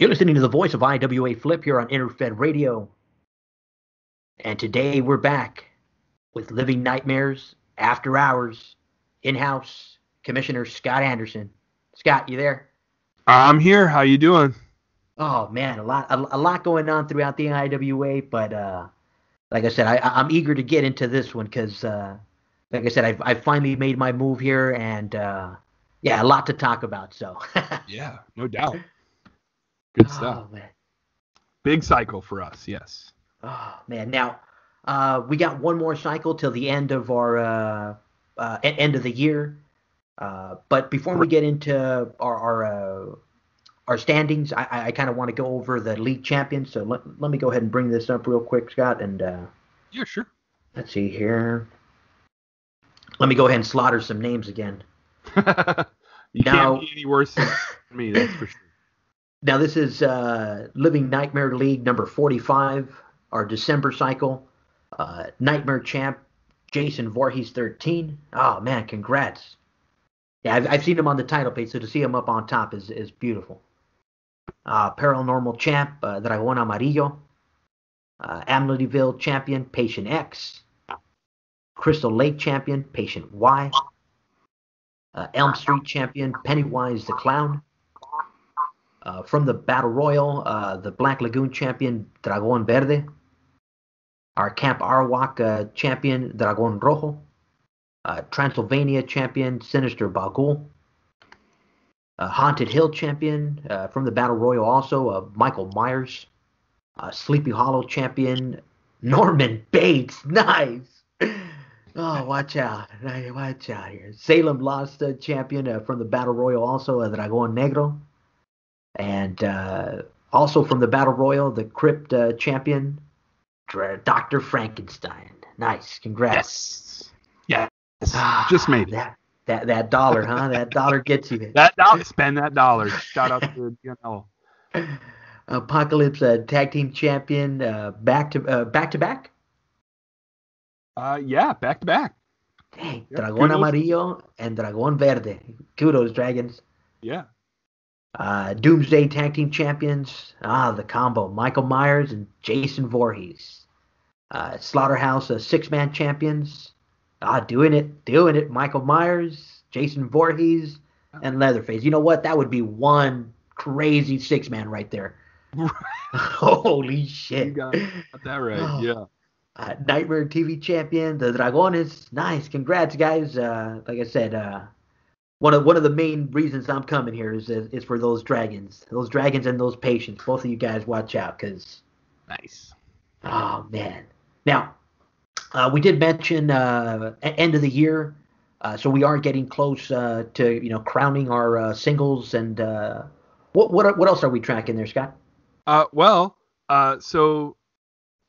You're listening to the voice of IWA Flip here on Interfed Radio. And today we're back with Living Nightmares After Hours in house Commissioner Scott Anderson. Scott, you there? I'm here. How you doing? Oh man, a lot a, a lot going on throughout the IWA, but uh, like I said, I, I'm eager to get into this one because, uh, like I said, I've I've finally made my move here, and uh, yeah, a lot to talk about. So Yeah, no doubt. Good stuff. Oh. Big cycle for us. Yes. Oh man, now uh, we got one more cycle till the end of our uh, uh, end of the year. Uh, but before we get into our our, uh, our standings, I, I kind of want to go over the league champions. So let, let me go ahead and bring this up real quick, Scott. And uh, Yeah, sure. let's see here. Let me go ahead and slaughter some names again. you Now- can't be any worse than me. That's for sure. Now this is uh, Living Nightmare League number 45, our December cycle. Uh, Nightmare champ Jason Voorhees 13. Oh man, congrats! Yeah, I've, I've seen him on the title page, so to see him up on top is is beautiful. Uh, Paranormal champ uh, Dragon Amarillo. Uh, Amityville champion Patient X. Crystal Lake champion Patient Y. Uh, Elm Street champion Pennywise the Clown. Uh, from the Battle Royal, uh, the Black Lagoon champion Dragon Verde. Our Camp Arawak uh, champion Dragon Rojo. Uh, Transylvania champion Sinister Bagul. Uh, Haunted Hill champion uh, from the Battle Royal also Michael Myers. Sleepy Hollow champion Norman Bates. Nice. Oh, watch out. Watch out here. Salem's Lot uh, champion from the Battle Royal also Dragon Negro. And uh, also from the Battle Royal, the Crypt uh, champion, Dr. Dr. Frankenstein. Nice, congrats. Yes. Yes. Ah, Just made it. that that that dollar, huh? That dollar gets you. That dollar. Spend that dollar. Shout out to you know. Apocalypse uh, tag team champion, uh, back to uh, back to back. Uh, yeah, back to back. Dang, Yep, Dragon. Amarillo and Dragon Verde. Kudos, Dragons. Yeah. Uh, Doomsday Tag Team Champions. Ah, the combo. Michael Myers and Jason Voorhees. Uh, Slaughterhouse uh, Six Man Champions. Ah, doing it. Doing it. Michael Myers, Jason Voorhees, and Leatherface. You know what? That would be one crazy six man right there. Holy shit. got got that right. Oh. Yeah. Uh, Nightmare TV champion, the Dragones. Nice. Congrats, guys. Uh, like I said, uh, one of one of the main reasons I'm coming here is is for those dragons, those dragons and those patients. Both of you guys, watch out, cause Nice. oh man. Now, uh, we did mention uh, end of the year, uh, so we are getting close uh, to you know crowning our uh, singles and uh, what what what else are we tracking there, Scott? Uh, well, uh, so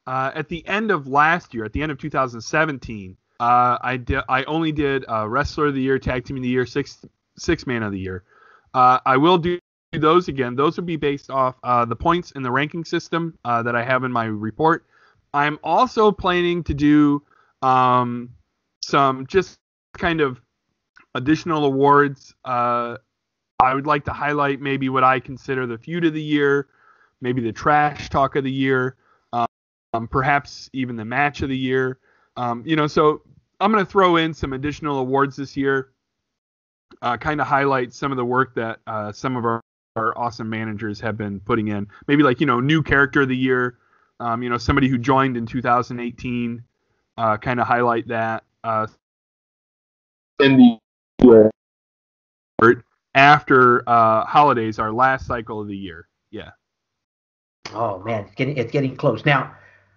uh, at the end of last year, at the end of 2017, uh, I did I only did uh, wrestler of the year, tag team of the year, six six man of the year. Uh, I will do those again. Those would be based off uh, the points in the ranking system uh, that I have in my report. I'm also planning to do um, some just kind of additional awards. I would like to highlight maybe what I consider the feud of the year, maybe the trash talk of the year, um, perhaps even the match of the year. Um, you know, so I'm going to throw in some additional awards this year, uh, kind of highlight some of the work that uh, some of our, our awesome managers have been putting in. Maybe like, you know, new character of the year, um, you know, somebody who joined in 2018, uh, kind of highlight that. Uh, in the after uh, holidays, our last cycle of the year. Yeah. Oh man, it's getting it's getting close now.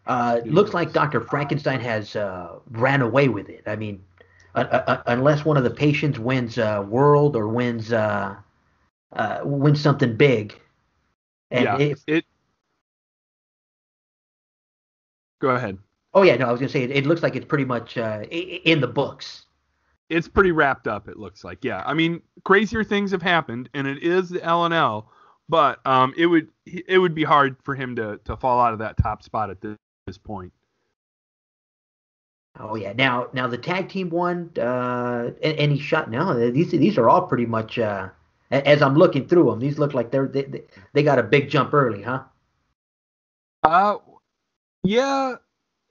Uh, it looks like Dr. Frankenstein has uh, ran away with it. I mean, uh, uh, unless one of the patients wins uh, world or wins uh, uh, wins something big. And yeah. if, it. Go ahead. oh yeah, no, I was gonna say it, it looks like it's pretty much uh, in the books. It's pretty wrapped up. It looks like. Yeah. I mean, crazier things have happened, and it is the L and L, but um, it would it would be hard for him to to fall out of that top spot at this, this point. Oh yeah, now now the tag team one, uh, and, and he shot. No, these these are all pretty much uh, As I'm looking through them, these look like they're they, they got a big jump early, huh? Uh, yeah,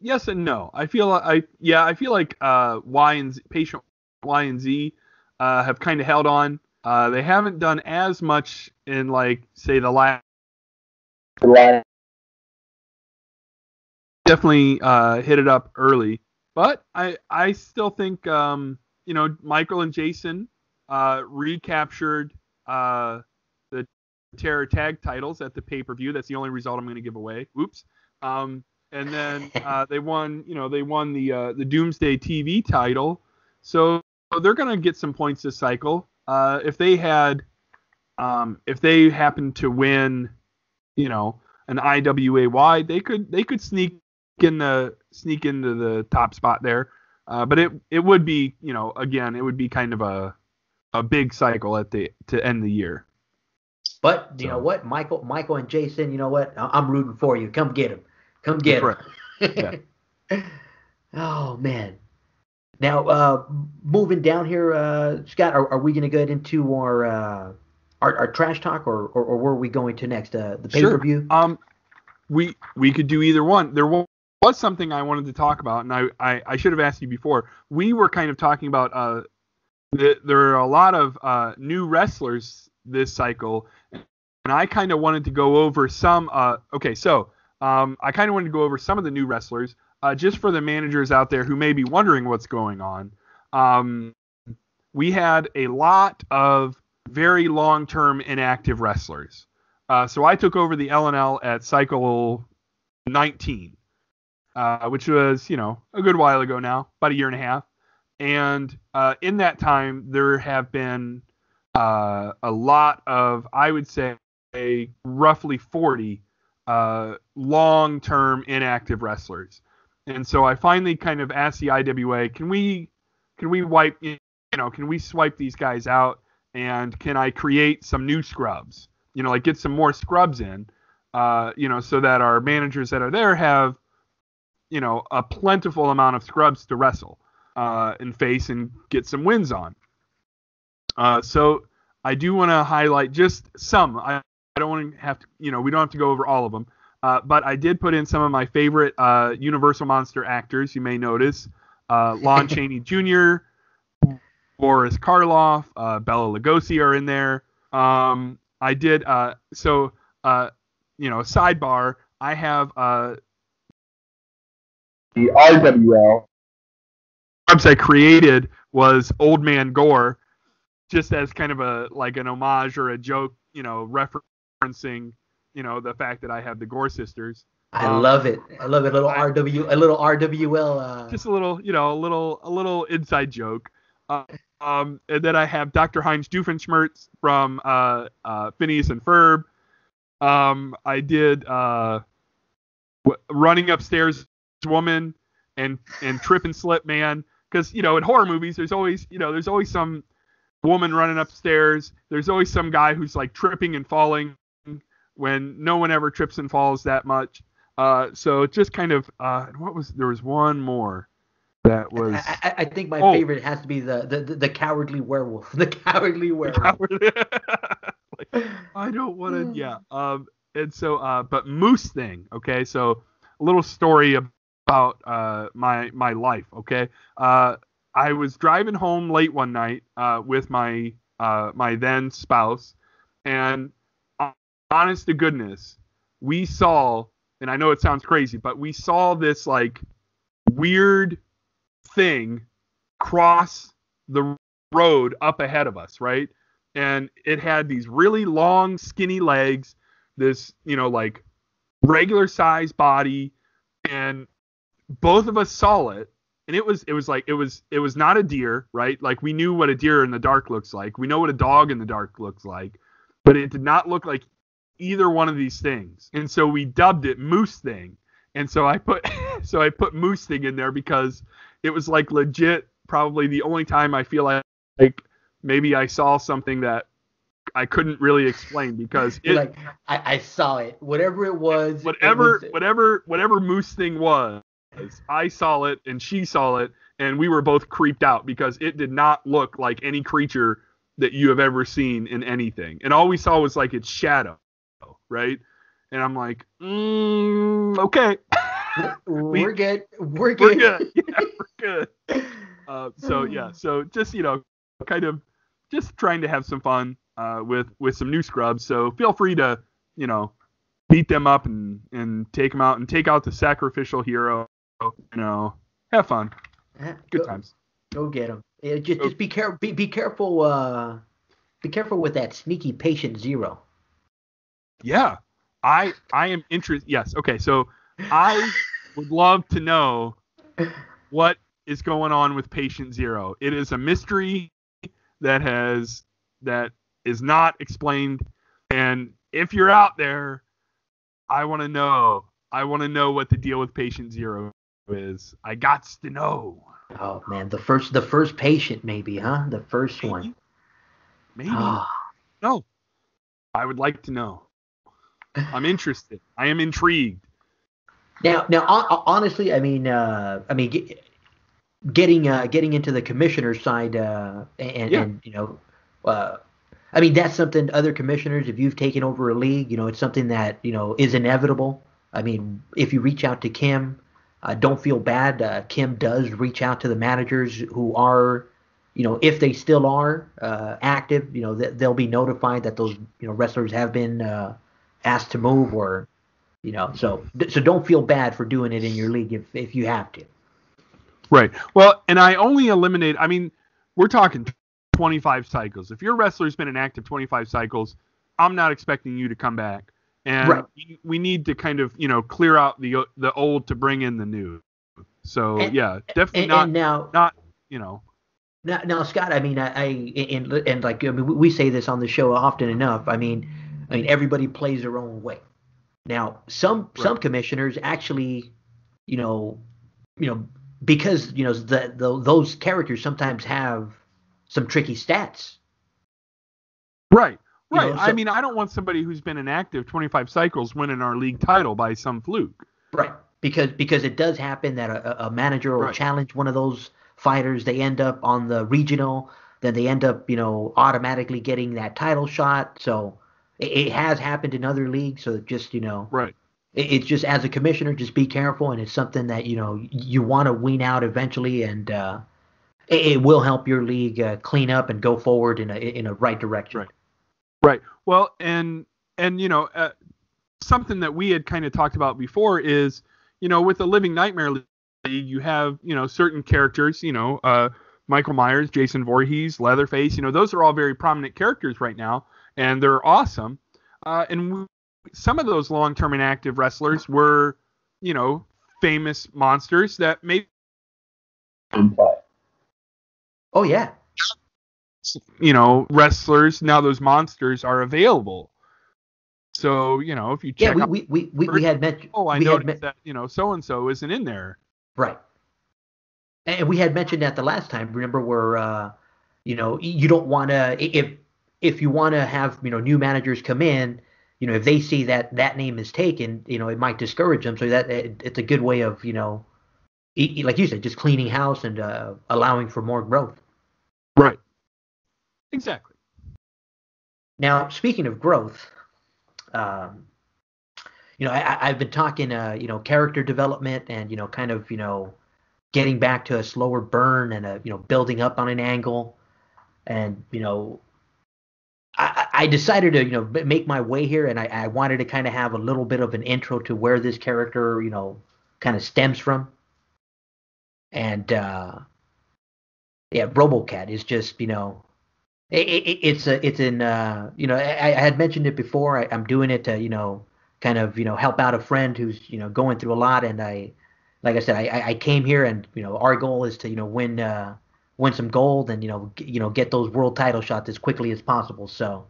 yes and no. I feel I yeah I feel like uh Y and Z, patient Y and Z uh, have kind of held on. Uh, they haven't done as much in like say the last. Definitely uh, hit it up early, but I I still think um, you know Michael and Jason uh, recaptured uh, the Terror Tag titles at the pay per view. That's the only result I'm going to give away. Oops. Um, and then uh, they won, you know, they won the uh, the Doomsday TV title. So they're going to get some points this cycle. Uh, if they had, um, if they happened to win, you know, an IWA they could they could sneak in the sneak into the top spot there. Uh, but it it would be, you know, again, it would be kind of a a big cycle at the to end the year. But you so. know what, Michael, Michael and Jason, you know what? I'm rooting for you. Come get him. Come get him. Right. oh man. Now, uh, moving down here, uh, Scott, are, are we going to get into our, uh, our, our trash talk, or, or, or where are we going to next? Uh, the pay per view. Sure. Um, we we could do either one. There was something I wanted to talk about, and I, I, I should have asked you before. We were kind of talking about uh, the, there are a lot of uh, new wrestlers this cycle, and I kind of wanted to go over some. Uh, okay, so um, I kind of wanted to go over some of the new wrestlers uh, just for the managers out there who may be wondering what's going on. Um, we had a lot of very long-term inactive wrestlers. Uh, so I took over the LNL at cycle 19, uh, which was, you know, a good while ago now, about a year and a half. And uh, in that time, there have been uh, a lot of, I would say, roughly 40 uh, long-term inactive wrestlers. And so I finally kind of asked the IWA, can we can we wipe you know can we swipe these guys out and can I create some new scrubs? You know, like get some more scrubs in, uh, you know, so that our managers that are there have you know a plentiful amount of scrubs to wrestle uh, and face and get some wins on. Uh, so I do want to highlight just some. I, I don't want to have to, you know, we don't have to go over all of them. Uh, but I did put in some of my favorite uh, Universal Monster actors. You may notice uh, Lon Chaney Jr., Boris Karloff, uh, Bela Lugosi are in there. Um, I did uh, so. Uh, you know, sidebar. I have the RWL. I created was Old Man Gore, just as kind of a like an homage or a joke, you know, referencing you know the fact that I have the Gore sisters. I um, love it. I love it. A little I, RW, a little RWL. Uh... Just a little, you know, a little, a little inside joke. Uh, um, and then I have Dr. Heinz Doofenshmirtz from uh, uh, Phineas and Ferb. Um, I did uh, w- running upstairs woman and and trip and slip man because you know in horror movies there's always you know there's always some woman running upstairs. There's always some guy who's like tripping and falling when no one ever trips and falls that much. Uh, so just kind of uh, what was there was one more that was. I, I think my oh. favorite has to be the, the the cowardly werewolf. The cowardly werewolf. Cowardly, like, I don't want to. Yeah. Um. And so, uh, but Moose thing. Okay. So a little story about uh my my life. Okay. Uh, I was driving home late one night uh with my uh my then spouse, and honest to goodness, we saw, and I know it sounds crazy, but we saw this like weird thing cross the road up ahead of us, right? And it had these really long, skinny legs, this, you know, like regular size body, and both of us saw it. And it was it was like it was it was not a deer, right? Like we knew what a deer in the dark looks like. We know what a dog in the dark looks like, but it did not look like either one of these things. And so we dubbed it Moose Thing. And so I put so I put Moose Thing in there because it was like legit probably the only time I feel like, like maybe I saw something that I couldn't really explain because it like I, I, saw it. Whatever it was. Whatever it was, whatever whatever Moose Thing was, I saw it and she saw it and we were both creeped out because it did not look like any creature that you have ever seen in anything, and all we saw was like its shadow, right? And I'm like, mm, okay, we're good. We're good. we're good, yeah, we're good. Uh, so yeah, so just you know, kind of just trying to have some fun uh, with with some new scrubs. So feel free to you know beat them up and and take them out and take out the sacrificial hero. You know, have fun, good Go- times. Go get him. Yeah, just just be careful. Be, be careful. Uh, be careful with that sneaky patient zero. Yeah, I I am interested. Yes, okay. So I would love to know what is going on with Patient Zero. It is a mystery that has that is not explained, and if you're out there, I want to know. I want to know what the deal with Patient Zero is. I got to know. Oh man, the first the first patient maybe, huh? The first Maybe. one. Maybe Ah, no. I would like to know. I'm interested. I am intrigued. Now, now, honestly, I mean, uh, I mean, get, getting uh, getting into the commissioner's side, uh, and, Yeah. and you know, uh, I mean, that's something other commissioners, if you've taken over a league, you know, it's something that you know is inevitable. I mean, if you reach out to Kim, uh, don't feel bad. Uh, Kim does reach out to the managers who are, you know, if they still are uh, active, you know, th- they'll be notified that those you know wrestlers have been uh, asked to move or you know so so don't feel bad for doing it in your league if if you have to Right. Well, and I only eliminate. I mean, we're talking 25 cycles. If your wrestler's been inactive 25 cycles, I'm not expecting you to come back. And Right. we, we need to kind of, you know, clear out the the old to bring in the new. So And- yeah, definitely and, not and now not you know. now, now scott i mean i, I and, and like I mean, we- we say this on the show often enough i mean i mean everybody plays their own way now some some commissioners actually you know you know because you know the, the those characters sometimes have some tricky stats Right. Right. know, I mean, I don't want somebody who's been inactive 25 cycles winning our league title by some fluke. Right. Because because it does happen that a, a manager will Right. challenge one of those fighters. They end up on the regional, then they end up, you know, automatically getting that title shot. So it, it has happened in other leagues. So just you know, Right. it, it's just as a commissioner, just be careful, and it's something that you know you want to wean out eventually, and uh, it, it will help your league uh, clean up and go forward in a in a right direction. Right. Right. Well, and and you know, uh, something that we had kind of talked about before is, you know, with the Living Nightmare League, you have you know certain characters, you know, uh, Michael Myers, Jason Voorhees, Leatherface, you know, those are all very prominent characters right now, and they're awesome. Uh, and we, some of those long-term inactive wrestlers were, you know, famous monsters that maybe Oh yeah. You know wrestlers now those monsters are available. So you know if you Yeah, check we out we, we, we, we had mentioned. Oh, I we noticed men- that you know so and so isn't in there. Right. And we had mentioned that the last time. Remember, where uh, you know you don't want to if if you want to have you know new managers come in, you know if they see that that name is taken, you know it might discourage them. So that it, it's a good way of you know, like you said, just cleaning house and uh, allowing for more growth. Right. Exactly. Now, speaking of growth, um, you know, I, I've been talking, uh, you know, character development and you know, kind of, you know, getting back to a slower burn and a, you know, building up on an angle, and you know, I, I I decided to, you know, make my way here, and I, I wanted to kind of have a little bit of an intro to where this character, you know, kind of stems from, and uh, yeah, RoboCat is just, you know, it, it, it's a, it's in, uh, you know, I, I had mentioned it before. I, I'm doing it to, you know, kind of, you know, help out a friend who's, you know, going through a lot. And I, like I said, I- I, I came here and, you know, our goal is to, you know, win, uh, win some gold and, you know, g- you know, get those world title shots as quickly as possible. So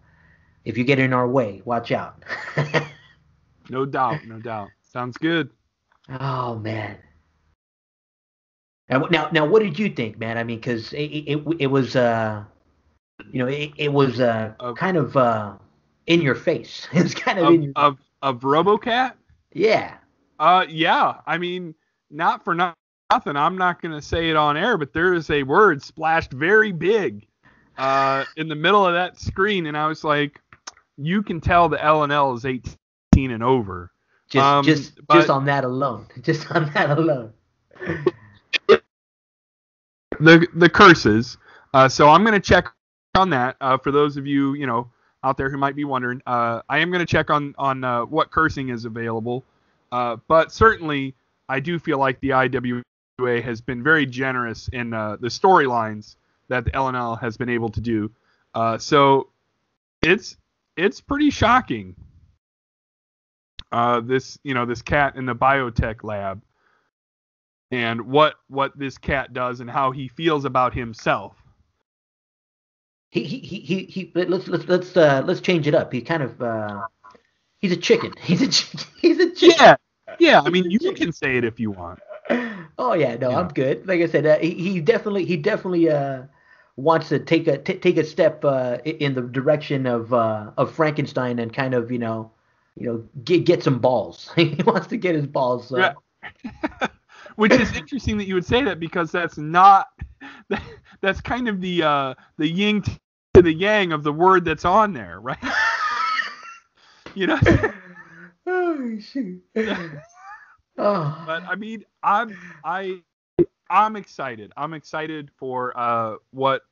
if you get in our way, watch out. No doubt. No doubt. Sounds good. oh man. Now, now, now, what did you think, man? I mean, because it, it, it was, uh, you know, it, it was uh, kind of uh, in your face. It was kind of Of in your, of, of RoboCat. yeah. Uh, yeah. I mean, not for no- nothing. I'm not gonna say it on air, but there is a word splashed very big uh, in the middle of that screen, and I was like, you can tell the L and L is 18 and over. Just Um, just but- just on that alone. Just on that alone. the the curses. Uh, so I'm gonna check on that. Uh, for those of you you know out there who might be wondering, uh, I am gonna check on on uh, what cursing is available. Uh, but certainly, I do feel like the IWA has been very generous in uh, the storylines that the LNL has been able to do. Uh, so it's it's pretty shocking. This you know this cat in the biotech lab and what what this cat does and how he feels about himself. He he he he, let's let's let's uh let's change it up. He kind of uh he's a chicken. He's a chicken. He's a chicken. Yeah, yeah. I mean, you can say it if you want. Oh yeah, no, Yeah. I'm good. Like I said, uh, he, he definitely he definitely uh wants to take a t- take a step uh in the direction of uh of Frankenstein and kind of you know you know get get some balls. he wants to get his balls. Uh, Yeah. Which is interesting that you would say that because that's not that's kind of the uh the yin to the yang of the word that's on there, right? you know. oh shoot. oh. But I mean, I'm I I'm excited. I'm excited for uh what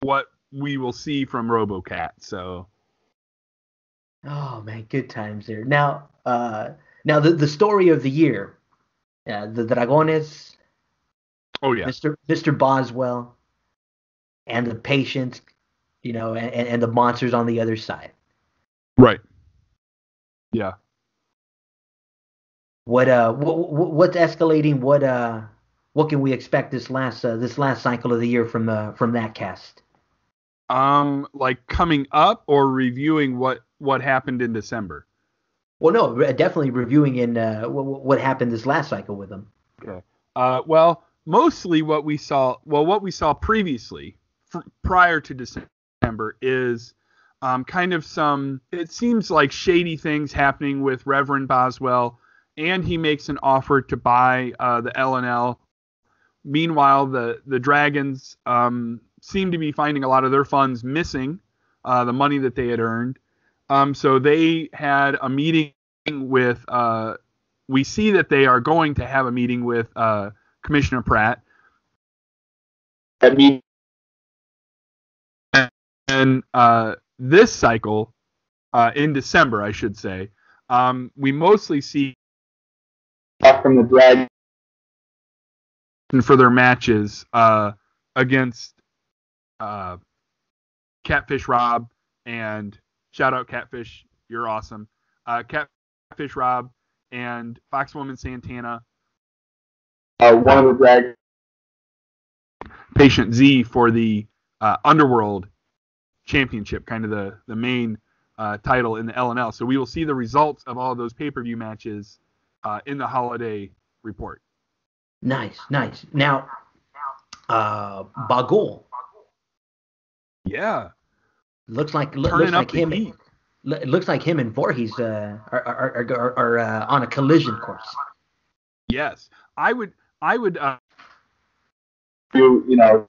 what we will see from RoboCat. So Oh man, good times there. Now, uh, now the the story of the year, uh, the Dragones, oh yeah. Mr. Mr. Boswell, and the patients, you know, and, and the monsters on the other side. Right. Yeah. What uh, what, what's escalating? What uh, what can we expect this last uh, this last cycle of the year from the from that cast? Um, like coming up or reviewing what what happened in December. Well, no, definitely reviewing in uh, what, what happened this last cycle with them. Okay. Uh, well, mostly what we saw, well, what we saw previously, fr- prior to December, is um, kind of some. It seems like shady things happening with Reverend Boswell, and he makes an offer to buy uh, the LNL. Meanwhile, the the Dragons um, seem to be finding a lot of their funds missing, uh, the money that they had earned. Um, so they had a meeting with. Uh, we see that they are going to have a meeting with uh, Commissioner Pratt. That meeting. And uh, this cycle, uh, in December, I should say, um, we mostly see from the Dragon for their matches uh, against uh, Catfish Rob and shout out Catfish, you're awesome. Uh, Catfish Rob and Foxwoman Santana. Uh, one of the drag Patient Z for the uh, Underworld Championship, kind of the the main uh, title in the LNL. So we will see the results of all of those pay per view matches uh, in the holiday report. Nice, nice. Now, uh, Bagul Yeah, looks like loo- turning looks like him. heat. lo- It looks like him and Voorhees uh, are are, are, are, are uh, on a collision course. Yes, I would. I would. Uh, you, you know,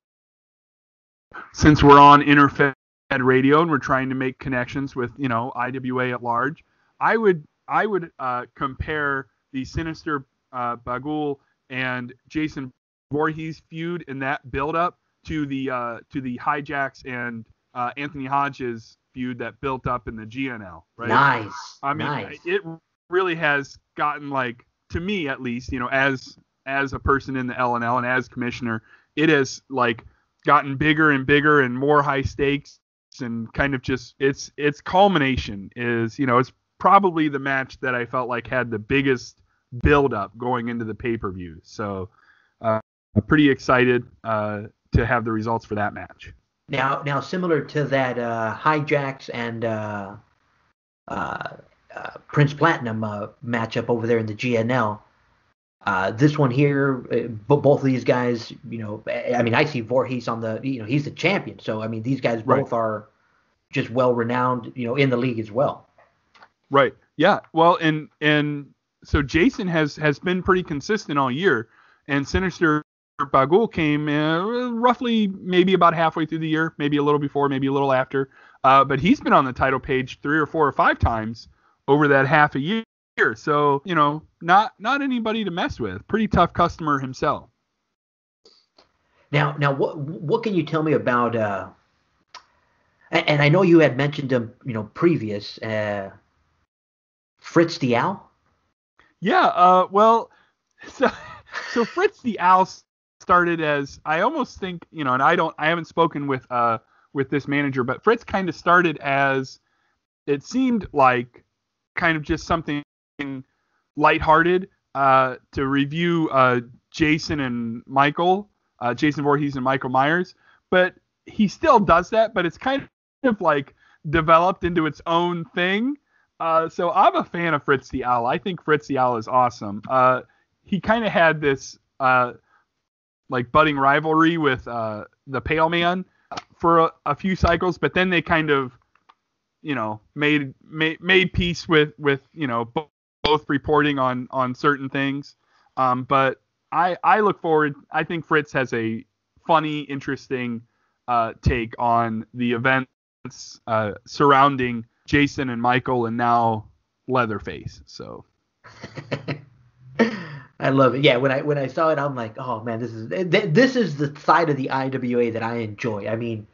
since we're on Interfed Radio and we're trying to make connections with you know IWA at large, I would I would uh, compare the Sinister uh, Bagul and Jason Voorhees feud and that build up to the uh, to the Hijacks and uh, Anthony Hodges feud that built up in the GNL. Right. Nice. I mean, nice. it really has gotten like to me at least, you know, as as a person in the LNL and as commissioner, it has like gotten bigger and bigger and more high stakes and kind of just its its culmination is, you know, it's probably the match that I felt like had the biggest build up going into the pay-per-view. So, uh, I'm pretty excited uh, to have the results for that match. Now, now similar to that uh, Hijacks and uh, uh, uh, Prince Platinum uh, matchup over there in the GNL. Uh, this one here, uh, both of these guys, you know, I I mean, I see Voorhees on the, you know, he's the champion. So I mean, these guys Right. both are just well renowned, you know, in the league as well. Right. Yeah. Well, and and so Jason has has been pretty consistent all year, and Sinister Bagul came uh, roughly maybe about halfway through the year, maybe a little before, maybe a little after. Uh, but he's been on the title page three or four or five times over that half a year. So you know, not not anybody to mess with. Pretty tough customer himself. Now, now, what what can you tell me about? Uh, and I know you had mentioned him, you know, previous. Uh, Fritz the Owl. Yeah. Uh. Well. So so Fritz the Owl started as I almost think you know, and I don't I haven't spoken with uh with this manager, but Fritz kind of started as it seemed like kind of just something lighthearted uh, to review uh, Jason and Michael, uh, Jason Voorhees and Michael Myers, but he still does that, but it's kind of like developed into its own thing. Uh, so I'm a fan of Fritz the Owl. I think Fritz the Owl is awesome. Uh, he kind of had this uh, like budding rivalry with uh, the Pale Man for a, a, few cycles, but then they kind of, you know, made made, made peace with with you know bo- both reporting on on certain things. Um, but I I look forward. I think Fritz has a funny, interesting uh, take on the events uh, surrounding Jason and Michael, and now Leatherface. So. I love it. Yeah, when I when I saw it, I'm like, oh man, this is this is the side of the IWA that I enjoy. I mean,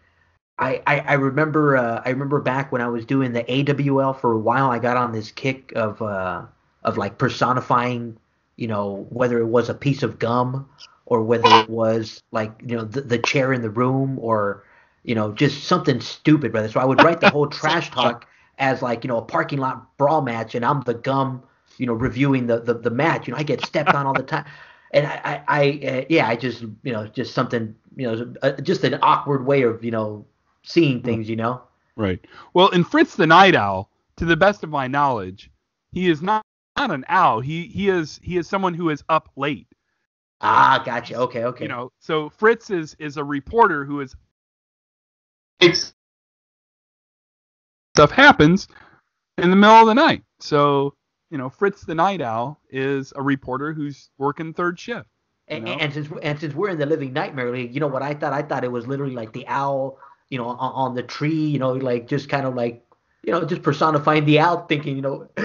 I I, I remember uh, I remember back when I was doing the AWL for a while, I got on this kick of uh, of like personifying, you know, whether it was a piece of gum or whether it was like you know the, the chair in the room or you know just something stupid, brother. So I would write the whole trash talk as like you know a parking lot brawl match, and I'm the gum you know, reviewing the, the, the match. You know, I get stepped on all the time. And I, I, I uh, yeah, I just, you know, just something, you know, uh, just an awkward way of, you know, seeing things, you know. Right. Well, in Fritz the Night Owl, to the best of my knowledge, he is not, not an owl. He he is he is someone who is up late. Ah, gotcha. Okay, okay. You know, so Fritz is is a reporter who is stuff happens in the middle of the night. So you know, Fritz the Night Owl is a reporter who's working third shift. And, and, since and since we're in the Living Nightmare League, you know what I thought? I thought it was literally like the owl, you know, on, on the tree, you know, like just kind of like, you know, just personifying the owl, thinking, you know,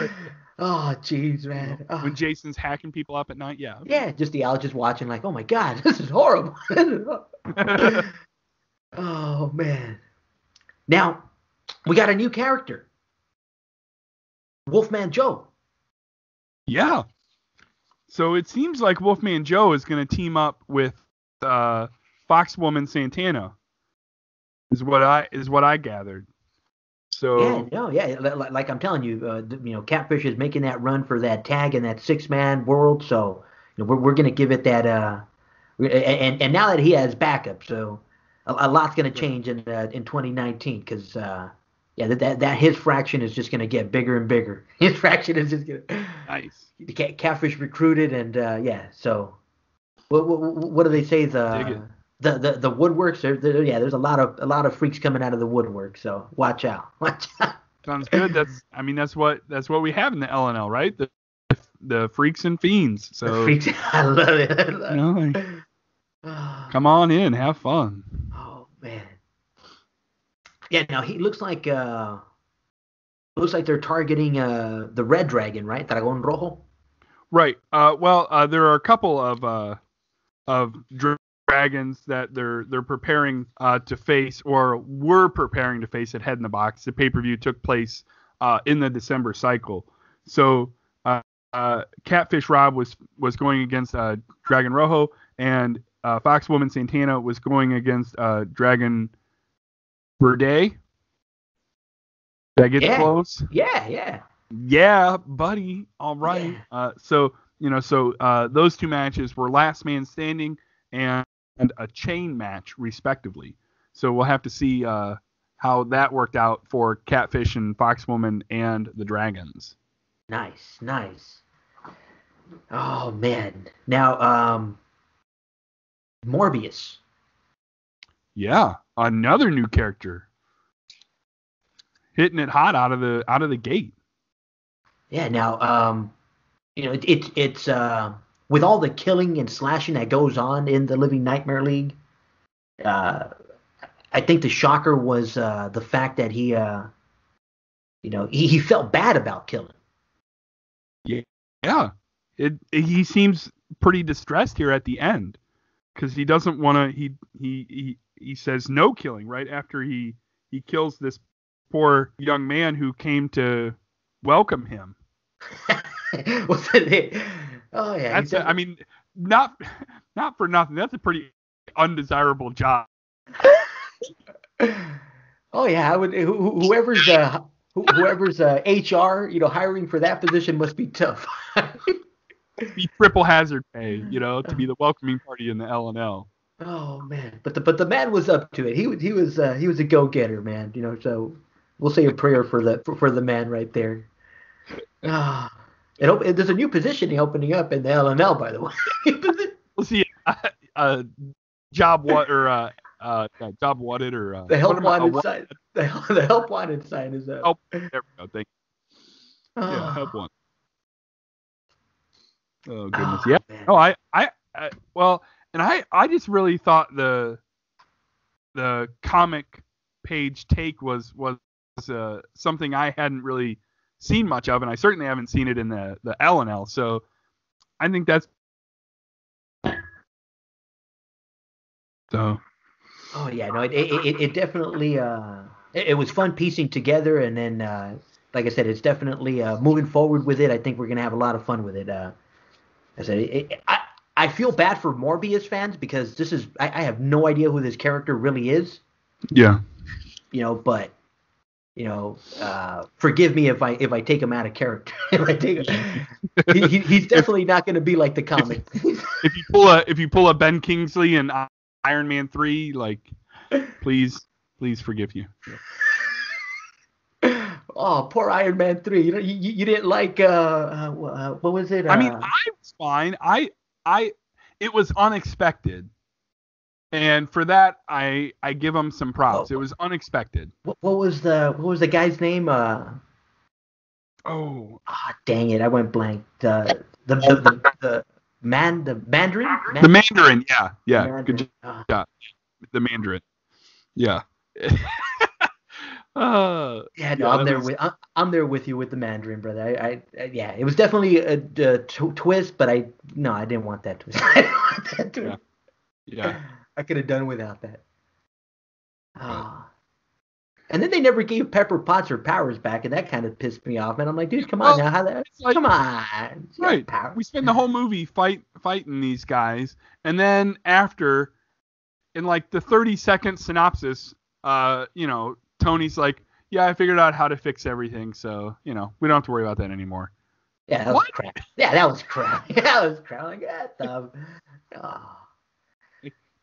oh, jeez, man. Oh. When ah. Jason's hacking people up at night, yeah. Yeah, just the owl just watching, like, oh my god, this is horrible. oh man. Now we got a new character, Wolfman Joe. Yeah. So it seems like Wolfman Joe is going to team up with uh, Foxwoman Santana. Is what I is what I gathered. So yeah, no, yeah, like I'm telling you, uh, you know, Catfish is making that run for that tag in that six man world. So you know, we're we're gonna give it that. Uh, and and now that he has backup, so a, a lot's gonna change in uh, in 2019 because uh, yeah, that, that that his fraction is just going to get bigger and bigger. His fraction is just going to nice. The catfish recruited and uh, yeah, so what, what, what do they say the the the the woodworks? There, there, yeah, there's a lot of a lot of freaks coming out of the woodwork. So watch out, watch out. Sounds good. That's I mean that's what that's what we have in the LNL, right? The the freaks and fiends. So the freaks, I love it. I love you know, like, come on in, have fun. Oh man. Yeah, now he looks like uh looks like they're targeting uh the red dragon, right? Dragón Rojo. Right. Uh well, uh there are a couple of uh of dra- dragons that they're they're preparing uh to face or were preparing to face at Head in the Box. The pay-per-view took place uh in the December cycle. So uh, uh Catfish Rob was was going against uh Dragon Rojo and uh Foxwoman Santana was going against uh Dragon Verde. Did I get yeah. close? Yeah, yeah. Yeah, buddy. All right. Yeah. Uh, so you know, so uh, those two matches were last man standing and, and a chain match, respectively. So we'll have to see uh, how that worked out for Catfish and Foxwoman and the Dragons. Nice, nice. Oh man. Now, um, Morbius. Yeah, another new character hitting it hot out of the out of the gate. Yeah. Now, um, you know, it's it, it's uh, with all the killing and slashing that goes on in the Living Nightmare League, uh, I think the shocker was uh, the fact that he, uh, you know, he, he felt bad about killing. Yeah, it, it he seems pretty distressed here at the end because he doesn't want to. He, he he he says no killing right after he he kills this poor young man who came to welcome him. It- oh yeah, That's a, I mean, not not for nothing. That's a pretty undesirable job. Oh yeah, I would. who- who- Whoever's uh, who- whoever's uh, HR, you know, hiring for that position must be tough. Be triple hazard pay, you know, to be the welcoming party in the L and L. oh man, but the but the man was up to it. He was he was uh, he was a go getter, man. You know, so we'll say a prayer for the for, for the man right there. Ah, it, op- there's a new position opening up in the LNL, by the way. We'll see. Uh, uh, job what or uh, uh, job wanted or uh, the help I- wanted uh, sign. The, the help wanted sign is up. Help. There we go. Thank you. Yeah, Ah. help one. Oh goodness. Oh, yeah. man. No, I, I, I, well, and I, I just really thought the, the comic page take was was uh, something I hadn't really seen much of, and I certainly haven't seen it in the the L and L. So, I think that's. So Oh yeah, no, it it, it, it definitely uh it, it was fun piecing together, and then uh like I said, it's definitely uh moving forward with it. I think we're gonna have a lot of fun with it. Uh, I said, it, it, I I feel bad for Morbius fans because this is I, I have no idea who this character really is, yeah, you know, but you know, uh, forgive me if I if I take him out of character. if I take him, he, he, he's definitely not going to be like the comic. if you pull a if you pull a Ben Kingsley and Iron Man three, like, please please forgive you. oh, poor Iron Man three. You know, you, you didn't like uh, uh what was it? I mean, Uh, I was fine. I I it was unexpected. And for that I I give him some props. Oh. It was unexpected. what, what was the what was the guy's name? Uh, Oh, ah, dang it, I went blank. The the the, the, the man the Mandarin. the Mandarin. Yeah, yeah. Mandarin. Good job. The Mandarin. Yeah. uh, yeah, no, Yeah, I'm there was- with I'm, I'm there with you with the Mandarin, brother. I, I, I yeah, it was definitely a, a twist, but I no, I didn't want that twist. I didn't want that twist. yeah. I could have done without that. Ah. And then they never gave Pepper Potts her powers back, and that kind of pissed me off. And I'm like, dude, come on Well, now, how that? like- come on, She Right. We spend the whole movie fight fighting these guys, and then after, in like the 30 second synopsis, uh, you know, Tony's like, "Yeah, I figured out how to fix everything, so you know, we don't have to worry about that anymore." Yeah, that was What? crap. Yeah, that was crap. That was crap. Like, the? Oh,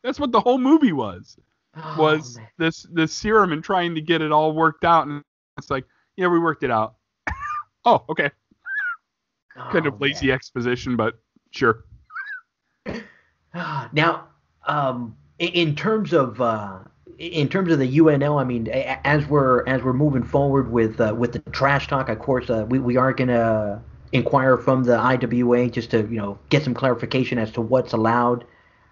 That's what the whole movie was. oh, Was man. this this serum and trying to get it all worked out, and it's like, yeah, we worked it out. oh, okay. Kind Oh, of lazy man. exposition, but sure. Now, um, in terms of uh, in terms of the UNL, I mean, as we're as we're moving forward with uh, with the trash talk, of course, uh, we we are gonna inquire from the IWA just to you know get some clarification as to what's allowed,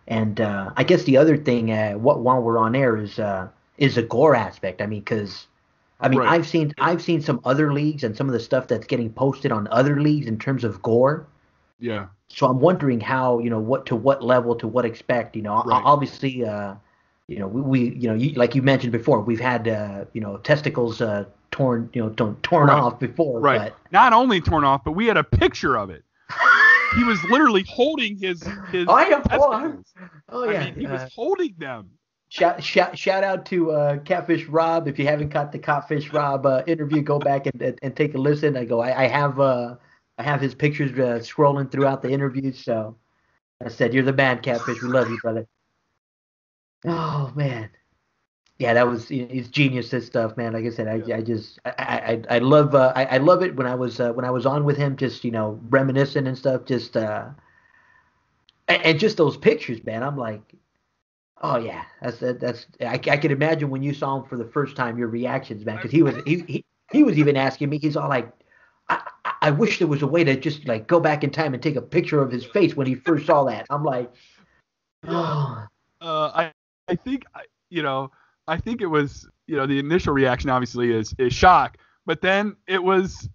and uh, I guess the other thing, uh, what while we're on air is uh, is the gore aspect. I mean, because I mean, Right. I've seen I've seen some other leagues and some of the stuff that's getting posted on other leagues in terms of gore. Yeah. So I'm wondering how, you know, what to what level to what expect. You know, Right. obviously, uh, you know, we, we you know, you, like you mentioned before, we've had, uh, you know, testicles uh, torn, you know, torn, torn Right. off before. Right. Not only torn off, but we had a picture of it. He was literally holding his his Oh, I know. Oh, testicles. oh yeah. I mean, he uh, was holding them. shout, shout, shout out to uh, Catfish Rob. If you haven't caught the Catfish Rob uh, interview, go back and, and, and take a listen. I go, I, I have uh, I have his pictures uh, scrolling throughout the interview. So I said, you're the man, Catfish. We love you, brother. Oh man, yeah, that was it's genius. This stuff, man. Like I said, I, I just I, I, I love uh, I, I love it when I was uh, when I was on with him, just you know reminiscing and stuff. Just uh, and, and just those pictures, man. I'm like, oh yeah, that's that, that's I, I can imagine when you saw him for the first time, your reactions, man, because he was he, he he was even asking me. He's all like, I, I I wish there was a way to just like go back in time and take a picture of his face when he first saw that. I'm like, oh. Uh, I I think you know I think it was you know the initial reaction obviously is is shock, but then it was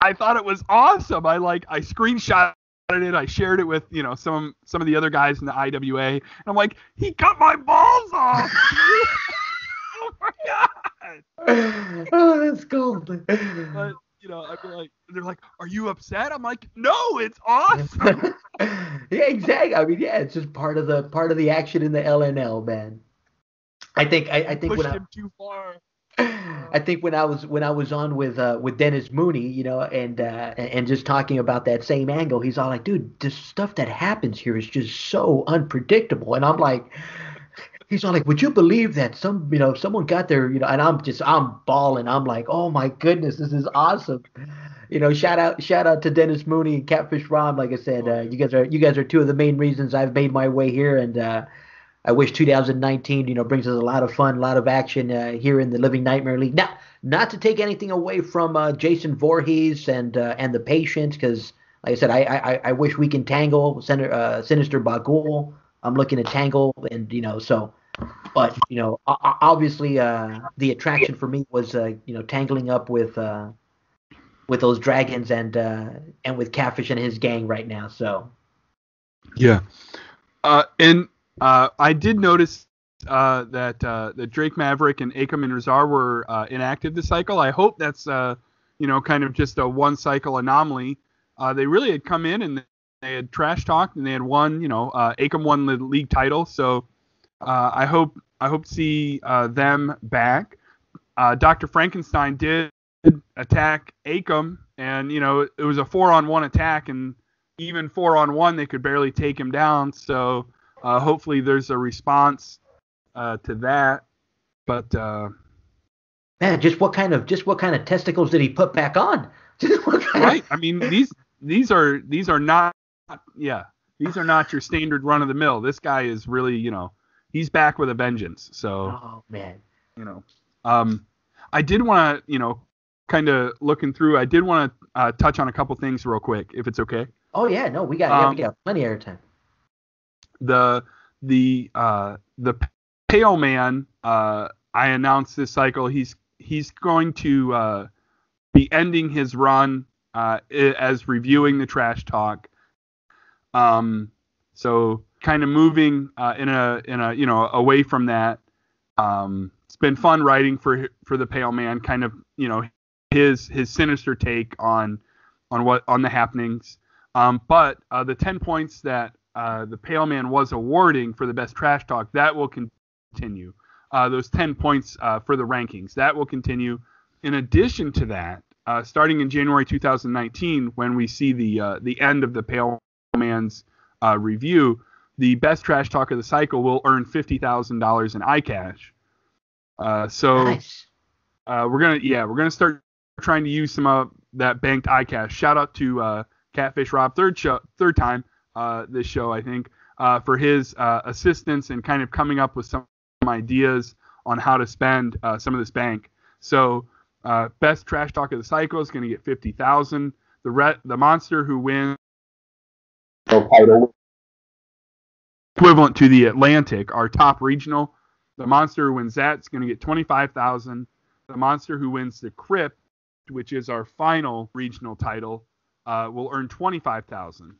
I thought it was awesome. I like I screenshot it. I shared it with you know some some of the other guys in the IWA, and I'm like, he cut my balls off. oh my god. oh, that's gold. But you know, I'm like, they're like, are you upset? I'm like, no, it's awesome. yeah, exactly. I mean, yeah, it's just part of the part of the action in the LNL, man. I think I, I think pushed when him I, too far. I think when I was when I was on with uh, with Dennis Mooney, you know, and uh, and just talking about that same angle, he's all like, "Dude, the stuff that happens here is just so unpredictable," and I'm like. He's all like, "Would you believe that some, you know, someone got there, you know?" And I'm just, I'm bawling. I'm like, "Oh my goodness, this is awesome!" You know, shout out, shout out to Dennis Mooney and Catfish Rob. Like I said, uh, you guys are, you guys are two of the main reasons I've made my way here, and uh, I wish 2019, you know, brings us a lot of fun, a lot of action uh, here in the Living Nightmare League. Now, not to take anything away from uh, Jason Voorhees and uh, and the Patients, because like I said, I, I I wish we can tangle Sen- uh, Sinister Bughuul. I'm looking to tangle, and you know, so. But you know, obviously, uh, the attraction for me was uh, you know tangling up with with those dragons and and with Catfish and his gang right now. So. Yeah. and uh, I did notice uh, that uh, that Drake Maverick and Akam and Rezar were uh, inactive this cycle. I hope that's uh, you know kind of just a one cycle anomaly. Uh, they really had come in and they had trash talked and they had won. You know, Akam won the league title, so I hope I hope to see them back. Dr. Frankenstein did attack Akam, and you know it was a four on one attack, and even four on one they could barely take him down. So uh, hopefully, there's a response uh, to that. But uh, man, just what kind of just what kind of testicles did he put back on? right. I mean, these these are these are not yeah these are not your standard run of the mill. This guy is really you know he's back with a vengeance. So oh man, you know, um, I did want to you know kind of looking through. I did want to uh, touch on a couple things real quick, if it's okay. Oh yeah, no, we got um, yeah, we got plenty of airtime the the uh, the Pale Man. Uh, I announced this cycle. He's he's going to uh, be ending his run uh, as reviewing the trash talk. Um, so kind of moving uh, in a in a you know away from that. Um, it's been fun writing for for the Pale Man. Kind of you know his his sinister take on on what on the happenings. Um, but uh, the 10 points that uh, the Pale Man was awarding for the best trash talk, that will continue. Uh, those 10 points uh, for the rankings, that will continue. In addition to that, uh, starting in January 2019, when we see the uh, the end of the Pale Man's review, the best trash talk of the cycle will earn $50,000 in iCash. so nice. we're gonna yeah we're gonna start trying to use some of that banked iCash. Shout out to Catfish Rob third show third time uh, this show, I think, uh, for his uh, assistance and kind of coming up with some ideas on how to spend uh, some of this bank. So, uh, best trash talk of the cycle is going to get fifty thousand. The re- the monster who wins equivalent to the Atlantic, our top regional. The monster who wins that is going to get twenty five thousand. The monster who wins the Crypt, which is our final regional title, uh, will earn twenty five thousand.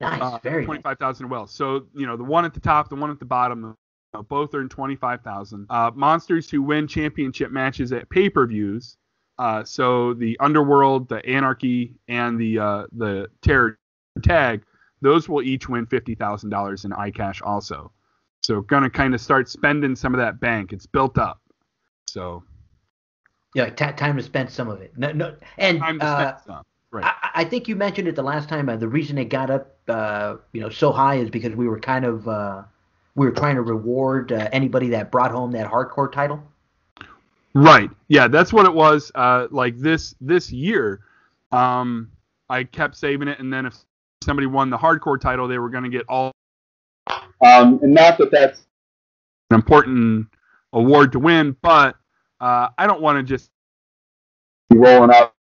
Nice, uh, very twenty-five thousand wells. So you know the one at the top, the one at the bottom, uh, both earn twenty-five thousand. Uh, monsters who win championship matches at pay-per-views. Uh, so the Underworld, the Anarchy, and the uh, the Terror Tag, those will each win fifty thousand dollars in iCash also. So gonna kind of start spending some of that bank. It's built up. So. Yeah, t- time to spend some of it. No, no, and time to spend uh, some. Right. I, I, think you mentioned it the last time. Uh, the reason it got up, uh, you know, so high is because we were kind of uh, we were trying to reward uh, anybody that brought home that hardcore title. Right. Yeah, that's what it was. Uh, like this this year, um, I kept saving it, and then if somebody won the hardcore title, they were going to get all. Um, and not that that's an important award to win, but uh, I don't want to just be rolling out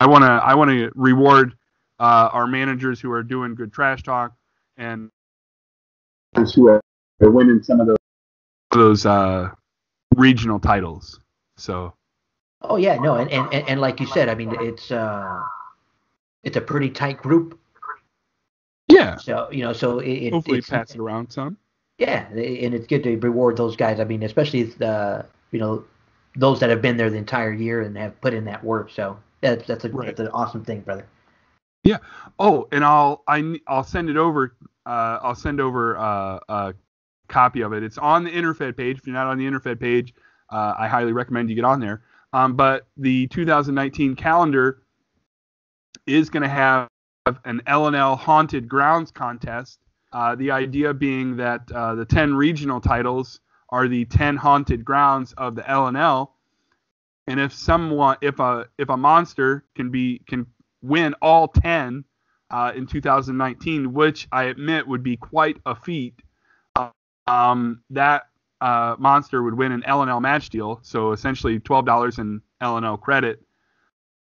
I want to I want to reward uh, our managers who are doing good trash talk and who are winning some of those. those uh, regional titles. So Oh yeah, no, and, and, and, and like you said, I mean, it's uh, it's a pretty tight group. yeah, So you know, so it, it, hopefully it's, pass it around some. Yeah, and it's good to reward those guys. I mean, especially the you know those that have been there the entire year and have put in that work. So that's that's a Right. that's an awesome thing, brother. Yeah. Oh, and I'll I I'll send it over. Uh, I'll send over uh, a copy of it. It's on the Interfed page. If you're not on the Interfed page, uh, I highly recommend you get on there. Um, but the 2019 calendar is going to have an LNL Haunted Grounds contest. Uh, the idea being that uh, the 10 regional titles are the 10 haunted grounds of the LNL, and if someone, if a if a monster can be can win all 10 uh, in 2019, which I admit would be quite a feat. Uh, um, that uh, monster would win an LNL match deal, so essentially $12 in LNL credit.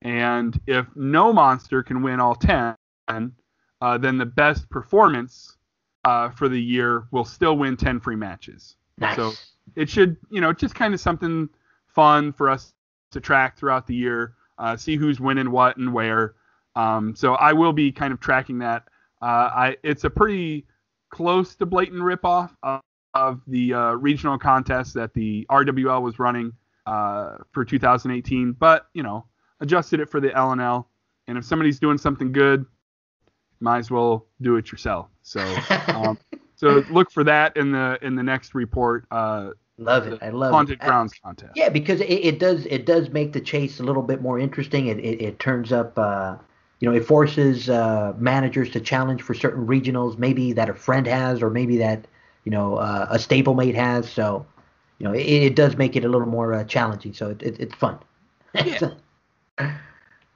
And if no monster can win all 10, uh, then the best performance uh, for the year will still win 10 free matches. Nice. So it should, you know, just kind of something fun for us to track throughout the year, uh, see who's winning what and where. Um, so I will be kind of tracking that. Uh, I it's a pretty close to blatant ripoff of, of the uh, regional contest that the RWL was running uh, for 2018, but you know adjusted it for the LNL. And if somebody's doing something good, might as well do it yourself. So um, so look for that in the in the next report. Uh, love it. I love haunted it. I- grounds contest. Yeah, because it, it does it does make the chase a little bit more interesting. It it, it turns up, uh, you know, it forces uh, managers to challenge for certain regionals, maybe that a friend has, or maybe that you know uh, a stablemate has. So, you know, it, it does make it a little more uh, challenging. So it, it, it's fun. Yeah.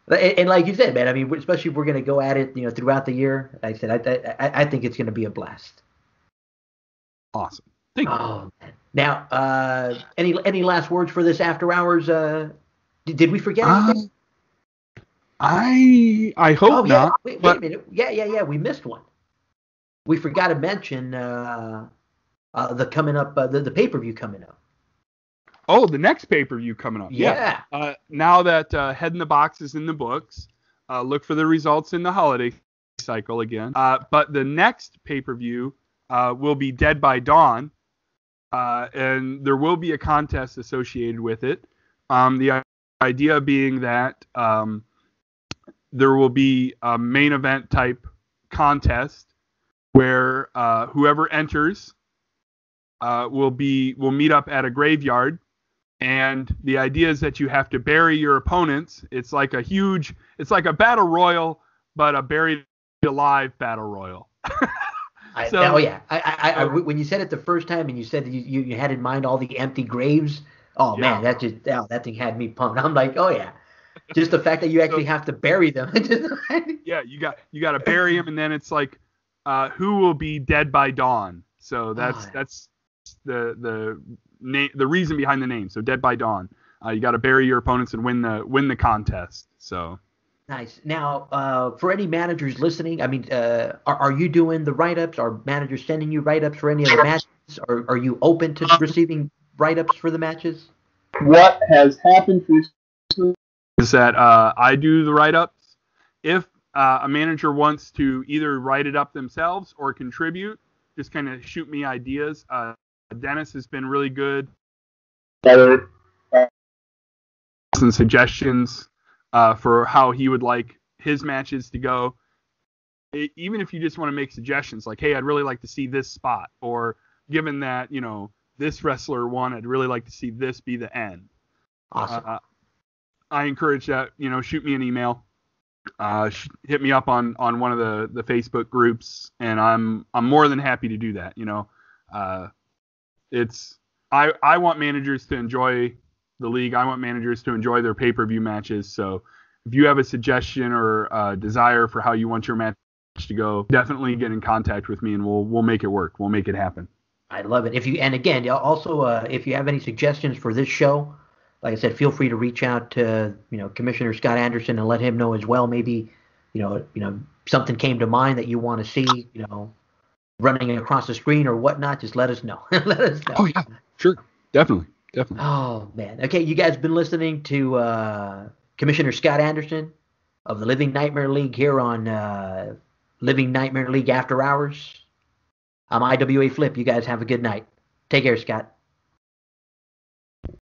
And, and like you said, man, I mean, especially if we're gonna go at it, you know, throughout the year. Like I said, I I, I think it's gonna be a blast. Awesome. Thank you. Oh man. Now, uh, any any last words for this after hours? Uh, did, did we forget? Uh, I I hope oh not. wait, wait but a minute. Yeah, yeah, yeah. We missed one. We forgot to mention uh, uh, the coming up uh, the the pay per view coming up. Oh, the next pay per view coming up. Yeah. Uh, now that uh, Head in the Box is in the books, uh, look for the results in the holiday cycle again. Uh, but the next pay per view uh, will be Dead by Dawn, uh, and there will be a contest associated with it. Um, the idea being that um, there will be a main event type contest where uh, whoever enters uh, will be will meet up at a graveyard and the idea is that you have to bury your opponents. It's like a huge, it's like a battle royal, but a buried alive battle royal. I, So- oh yeah. I, I, when you said it the first time and you said that you, you, had in mind all the empty graves. Oh Yeah. man, that just oh, that thing had me pumped. I'm like, oh yeah. Just the fact that you actually have to bury them. yeah, you got you got to bury him, and then it's like, uh, who will be dead by dawn? So that's Ah. that's the the name the reason behind the name. So dead by dawn. Uh, you got to bury your opponents and win the win the contest. So Nice. Now, uh, for any managers listening, I mean, uh, are, are you doing the write-ups? Are managers sending you write-ups for any of the matches? Or are you open to receiving write-ups for the matches? What has happened recently? is that uh, I do the write ups. If uh, a manager wants to either write it up themselves or contribute, just kind of shoot me ideas. Dennis has been really good Better, and suggestions uh, for how he would like his matches to go. E- even if you just want to make suggestions, like, hey, I'd really like to see this spot, or given that you know this wrestler won, I'd really like to see this be the end. Awesome. Uh, I encourage that. You know, shoot me an email. Uh, sh- hit me up on on one of the the Facebook groups, and I'm I'm more than happy to do that. You know, uh, it's I I want managers to enjoy the league. I want managers to enjoy their pay per view matches. So if you have a suggestion or uh, desire for how you want your match to go, definitely get in contact with me, and we'll we'll make it work. We'll make it happen. I love it. If you and again, also uh, if you have any suggestions for this show, like I said, feel free to reach out to you know Commissioner Scott Anderson and let him know as well. Maybe you know you know something came to mind that you want to see you know running across the screen or whatnot. Just let us know. let us know. Oh yeah, sure, definitely, definitely. Oh man. Okay, you guys been listening to uh, Commissioner Scott Anderson of the Living Nightmare League here on uh, Living Nightmare League After Hours. I'm IWA Flip. You guys have a good night. Take care, Scott.